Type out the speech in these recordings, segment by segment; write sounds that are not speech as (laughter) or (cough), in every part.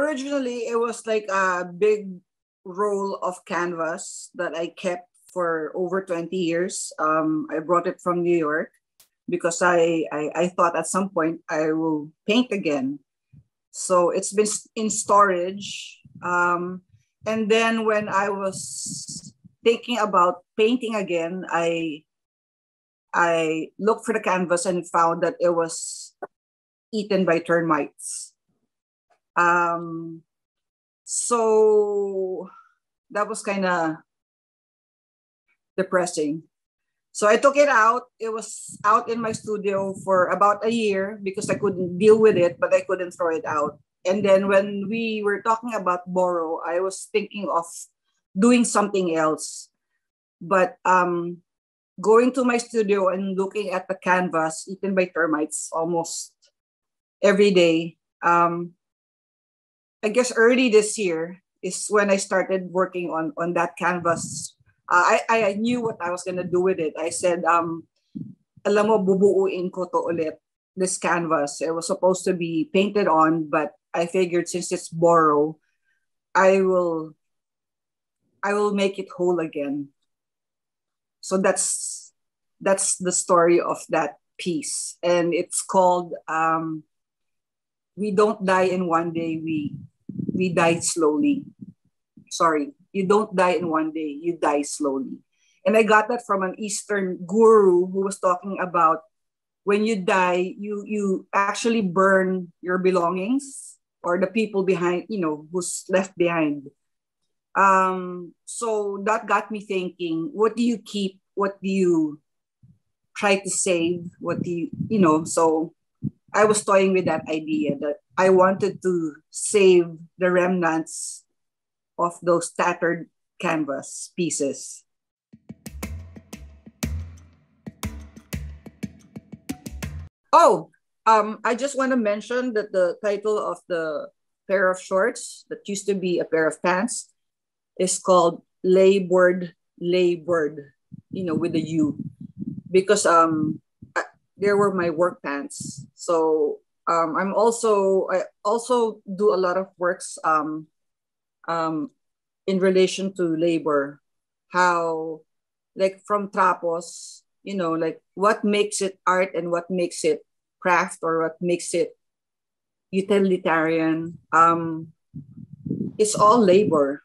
originally it was like a big roll of canvas that I kept for over 20 years. Um, I brought it from New York because I, I, I thought at some point I will paint again. So it's been in storage. Um, and then when I was thinking about painting again, I I looked for the canvas and found that it was eaten by termites. Um, so that was kind of depressing. So I took it out. It was out in my studio for about a year because I couldn't deal with it, but I couldn't throw it out. And then when we were talking about Boro, I was thinking of doing something else. But um, going to my studio and looking at the canvas eaten by termites almost every day. Um, I guess early this year is when I started working on on that canvas. Uh, I, I knew what I was gonna do with it. I said, um, alam mo, bubuuin ko to ulit, this canvas. It was supposed to be painted on, but I figured since it's Boro, I will I will make it whole again. So that's that's the story of that piece. And it's called um, We Don't Die in One Day, We We Die Slowly. Sorry, you don't die in one day, you die slowly. And I got that from an Eastern guru who was talking about when you die, you you actually burn your belongings or the people behind, you know, who's left behind. Um, so that got me thinking, what do you keep? What do you try to save? What do you, you know, so I was toying with that idea that I wanted to save the remnants of those tattered canvas pieces. Oh, um, I just want to mention that the title of the pair of shorts that used to be a pair of pants is called Labored Labored, you know, with a U, because um, there were my work pants. So um, I'm also I also do a lot of works um, um, in relation to labor, how like from trapos, you know, like what makes it art and what makes it craft or what makes it utilitarian. Um, it's all labor.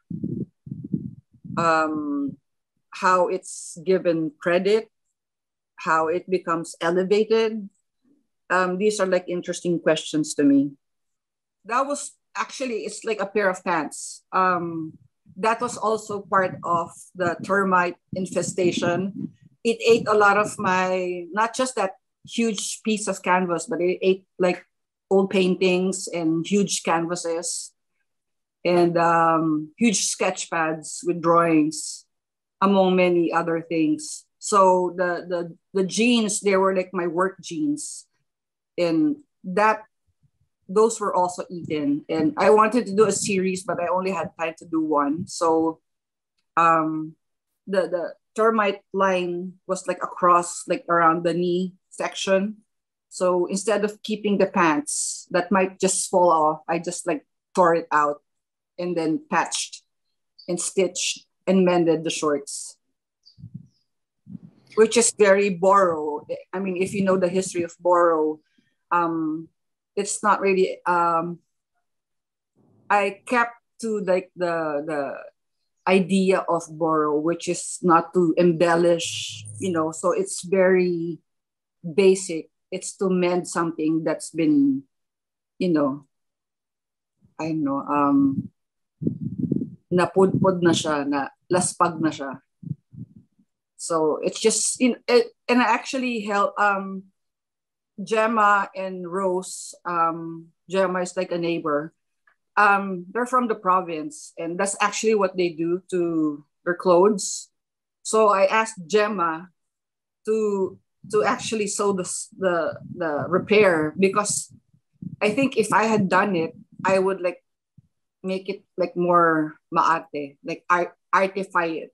Um, how it's given credit, how it becomes elevated. Um, these are like interesting questions to me. That was actually it's like a pair of pants. Um, that was also part of the termite infestation. It ate a lot of my not just that huge piece of canvas, but it ate like old paintings and huge canvases and um, huge sketch pads with drawings, among many other things. So the the the jeans, they were like my work jeans, and that those were also eaten. And I wanted to do a series, but I only had time to do one. So um, the the termite line was like across, like around the knee section. So instead of keeping the pants that might just fall off, I just like tore it out and then patched and stitched and mended the shorts, which is very Boro. I mean, if you know the history of Boro, um, it's not really. Um, I kept to like the the idea of Boro, which is not to embellish, you know. So it's very basic. It's to mend something that's been, you know, I know, um, napudpod na siya, na laspag na siya. So it's just, in, it, and I actually help, um, Gemma and Rose, um, Gemma is like a neighbor. Um, they're from the province, and that's actually what they do to their clothes. So I asked Gemma to to actually sew the, the, the repair because I think if I had done it, I would like make it like more maate, like art, artify it.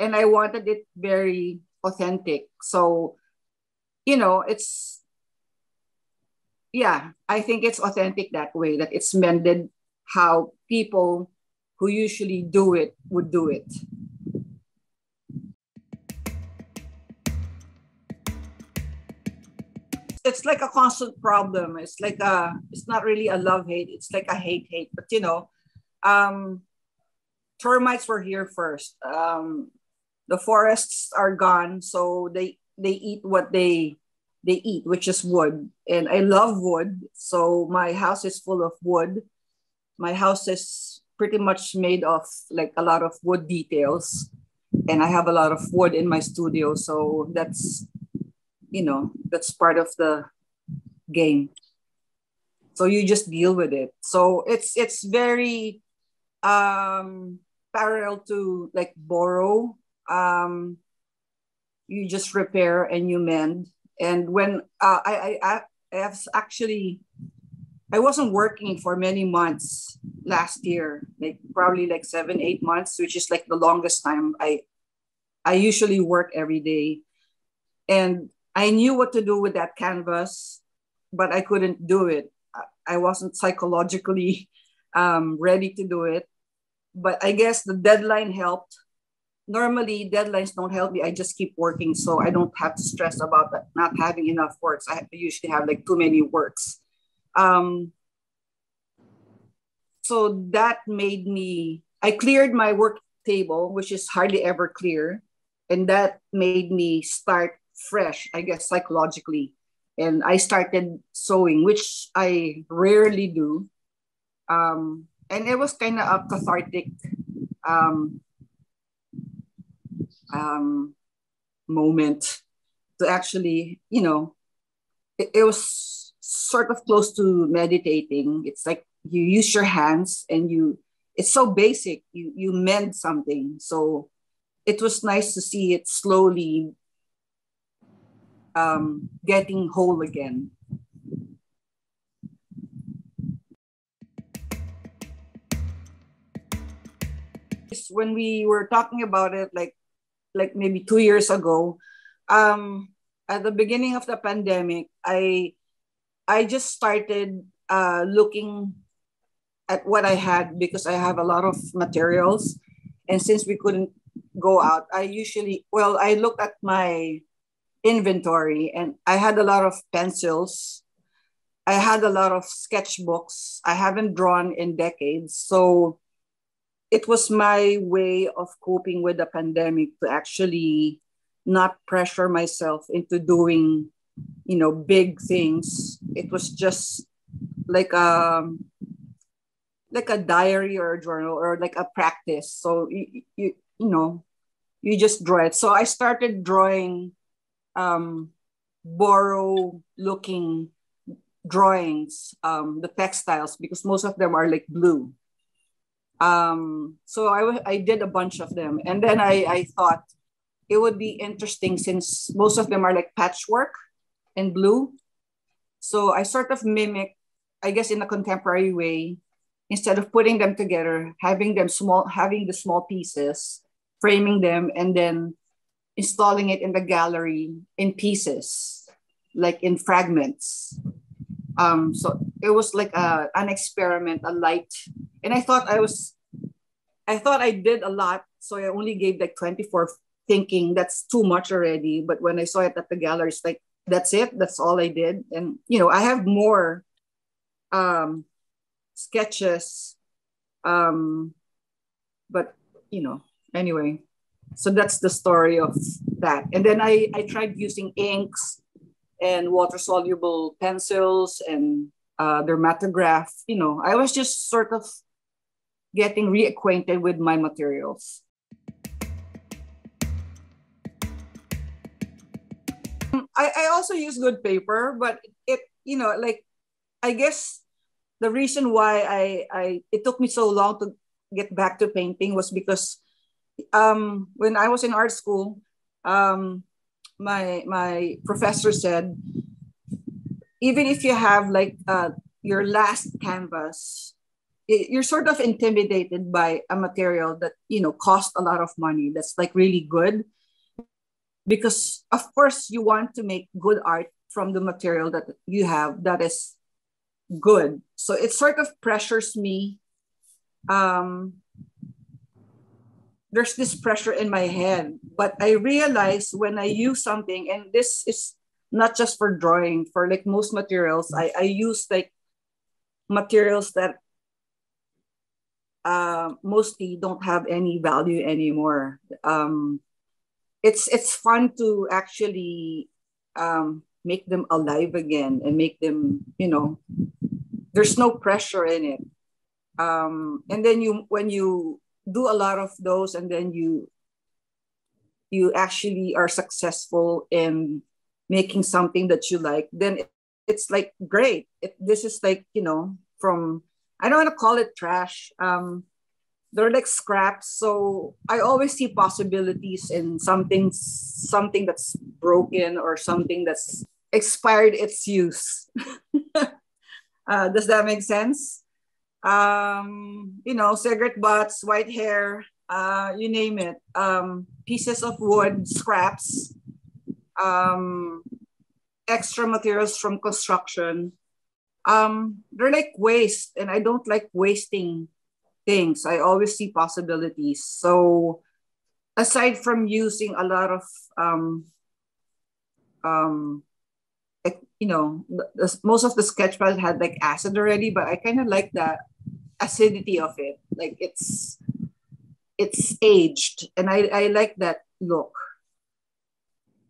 And I wanted it very authentic. So, you know, it's, yeah, I think it's authentic that way, that it's mended how people who usually do it would do it. It's like a constant problem. It's like a, it's not really a love hate. It's like a hate hate. But you know, um, termites were here first. Um, the forests are gone, so they they eat what they they eat, which is wood. And I love wood, so my house is full of wood. My house is pretty much made of like a lot of wood details, and I have a lot of wood in my studio, so that's you know that's part of the game. So you just deal with it. So it's it's very um parallel to like Boro um you just repair and you mend. And when uh, I, I i have actually i wasn't working for many months last year like probably like seven eight months which is like the longest time i i usually work every day. And i knew what to do with that canvas but i couldn't do it. I wasn't psychologically (laughs) um, ready to do it. But I guess the deadline helped. Normally, deadlines don't help me. I just keep working, so I don't have to stress about not having enough works. I usually have like too many works. Um, so that made me. I cleared my work table, which is hardly ever clear, and that made me start fresh. I guess psychologically, and I started sewing, which I rarely do. Um, and it was kind of a cathartic um, um, moment to actually, you know, it, it was sort of close to meditating. It's like you use your hands and you, it's so basic. You you mend something. So it was nice to see it slowly um, getting whole again. when we were talking about it like like maybe two years ago um at the beginning of the pandemic i i just started uh looking at what i had because i have a lot of materials. And since we couldn't go out i usually well i looked at my inventory and i had a lot of pencils. I had a lot of sketchbooks. I haven't drawn in decades. So it was my way of coping with the pandemic to actually not pressure myself into doing you know big things. It was just like a um, like a diary or a journal or like a practice. So you you, you know you just draw it. So i started drawing um Boro looking drawings um the textiles because most of them are like blue um, so I, I did a bunch of them. And then I, I thought it would be interesting since most of them are like patchwork in blue. So I sort of mimic, I guess, in a contemporary way, instead of putting them together, having them small, having the small pieces, framing them, and then installing it in the gallery in pieces, like in fragments. Um, so it was like a, an experiment, a light and I thought I was, I thought I did a lot. So I only gave like 24 thinking that's too much already. But when I saw it at the gallery, it's like, that's it. That's all I did. And, you know, I have more um, sketches. Um, but, you know, anyway, so that's the story of that. And then I, I tried using inks and water soluble pencils and uh, dermatograph. You know, I was just sort of getting reacquainted with my materials. I, I also use good paper, but it, you know, like, I guess the reason why I, I it took me so long to get back to painting was because um, when I was in art school, um, my my professor said, even if you have like uh, your last canvas you're sort of intimidated by a material that you know cost a lot of money that's like really good because of course you want to make good art from the material that you have that is good so it sort of pressures me um, there's this pressure in my head. But I realize when I use something, and this is not just for drawing, for like most materials, I, I use like materials that uh, mostly don't have any value anymore. Um, it's it's fun to actually um, make them alive again and make them, you know, there's no pressure in it. Um, and then you when you do a lot of those and then you you actually are successful in making something that you like, then it, it's like great. It, this is like, you know, from I don't want to call it trash. Um, they're like scraps. So I always see possibilities in something something that's broken or something that's expired its use. (laughs) uh, does that make sense? Um, you know, cigarette butts, white hair, uh, you name it. Um, pieces of wood, scraps, um, extra materials from construction. Um, they're like waste, and I don't like wasting things. I always see possibilities. So, aside from using a lot of um, um, you know, most of the sketch pad had like acid already, but I kind of like the acidity of it. Like it's it's aged, and I I like that look,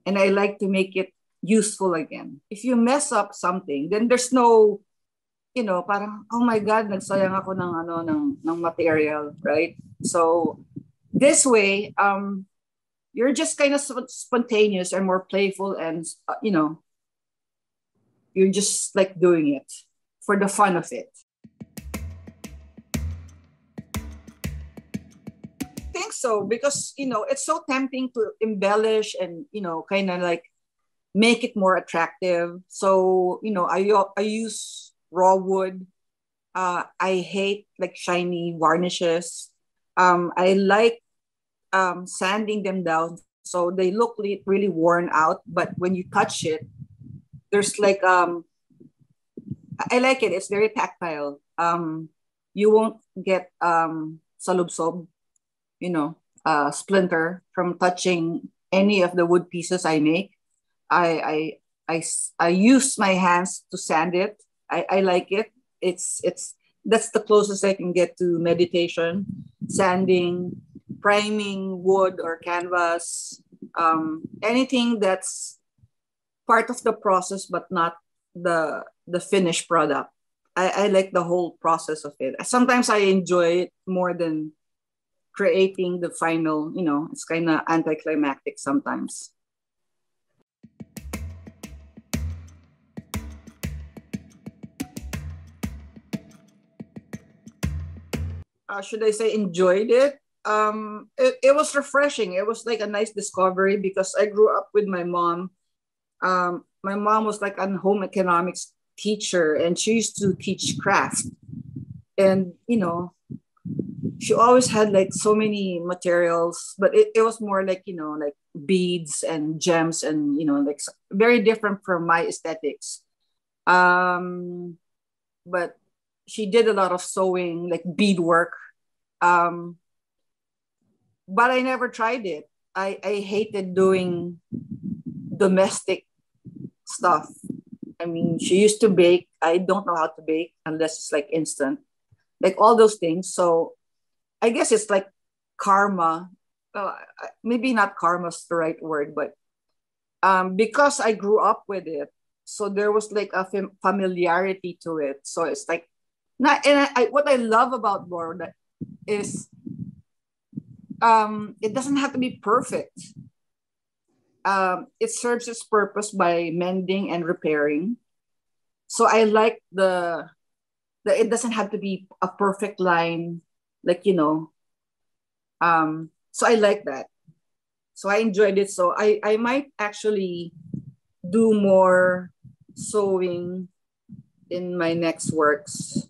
and I like to make it useful again. If you mess up something, then there's no you know, parang, oh my God, nagsayang ako ng, ano, ng, ng material, right? So, this way, um, you're just kind of spontaneous and more playful and, uh, you know, you're just like doing it for the fun of it. I think so because you know it's so tempting to embellish and you know kind of like make it more attractive. So you know I I use raw wood. Uh, I hate like shiny varnishes. Um, I like um, sanding them down so they look really worn out. But when you touch it, there's like um I like it. It's very tactile. Um, you won't get um salubsob, you know, uh, splinter from touching any of the wood pieces I make. I I I, I use my hands to sand it. I, I like it. It's it's that's the closest I can get to meditation, sanding, priming wood or canvas, um, anything that's part of the process but not the the finished product. I, I like the whole process of it. Sometimes i enjoy it more than creating the final you know it's kind of anticlimactic sometimes uh, should i say enjoyed it. Um it, it was refreshing. It was like a nice discovery because i grew up with my mom. Um, my mom was like a home economics teacher and she used to teach craft. And you know she always had like so many materials but it, it was more like you know like beads and gems and you know like very different from my aesthetics. Um but she did a lot of sewing like beadwork um but i never tried it i i hated doing domestic stuff. I mean, she used to bake. I don't know how to bake unless it's like instant, like all those things. So I guess it's like karma. Uh, maybe not karma's the right word, but um, because I grew up with it, so there was like a fam- familiarity to it. So it's like, not, and I, I, what I love about Boro is um, it doesn't have to be perfect um, it serves its purpose by mending and repairing. So I like the the it doesn't have to be a perfect line, like you know. Um, so I like that. So I enjoyed it. So I I might actually do more sewing in my next works.